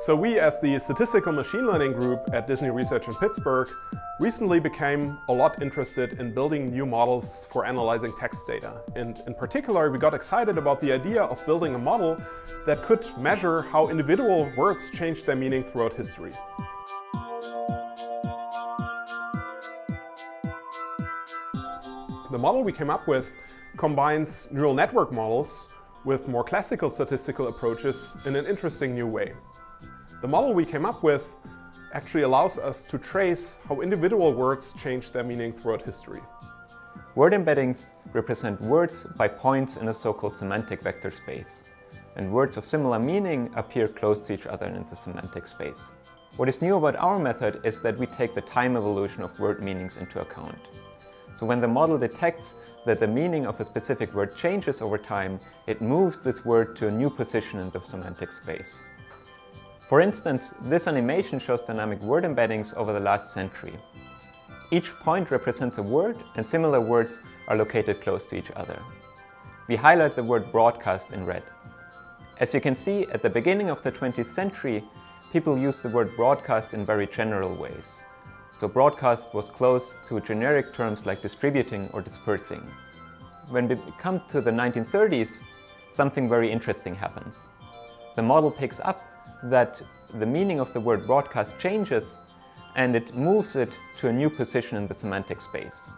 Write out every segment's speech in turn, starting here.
So we, as the Statistical Machine Learning Group at Disney Research in Pittsburgh, recently became a lot interested in building new models for analyzing text data. And in particular, we got excited about the idea of building a model that could measure how individual words change their meaning throughout history. The model we came up with combines neural network models with more classical statistical approaches in an interesting new way. The model we came up with actually allows us to trace how individual words change their meaning throughout history. Word embeddings represent words by points in a so-called semantic vector space. And words of similar meaning appear close to each other in the semantic space. What is new about our method is that we take the time evolution of word meanings into account. So when the model detects that the meaning of a specific word changes over time, it moves this word to a new position in the semantic space. For instance, this animation shows dynamic word embeddings over the last century. Each point represents a word and similar words are located close to each other. We highlight the word broadcast in red. As you can see, at the beginning of the 20th century, people used the word broadcast in very general ways. So broadcast was close to generic terms like distributing or dispersing. When we come to the 1930s, something very interesting happens. The model picks up that the meaning of the word broadcast changes and it moves it to a new position in the semantic space.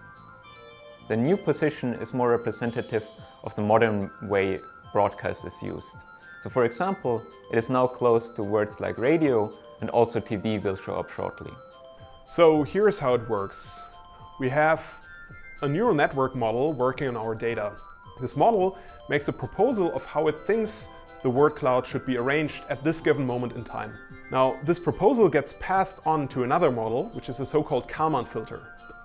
The new position is more representative of the modern way broadcast is used. So for example, it is now close to words like radio and also TV will show up shortly. So here's how it works. We have a neural network model working on our data. This model makes a proposal of how it thinks the word cloud should be arranged at this given moment in time. Now, this proposal gets passed on to another model, which is a so-called Kalman filter.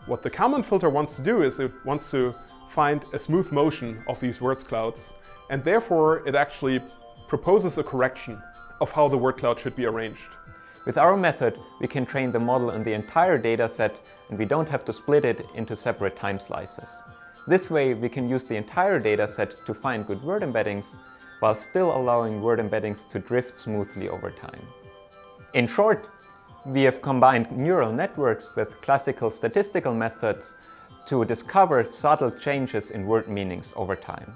What the Kalman filter wants to do is it wants to find a smooth motion of these words clouds, and therefore it actually proposes a correction of how the word cloud should be arranged. With our method, we can train the model on the entire dataset and we don't have to split it into separate time slices. This way, we can use the entire dataset to find good word embeddings while still allowing word embeddings to drift smoothly over time. In short, we have combined neural networks with classical statistical methods to discover subtle changes in word meanings over time.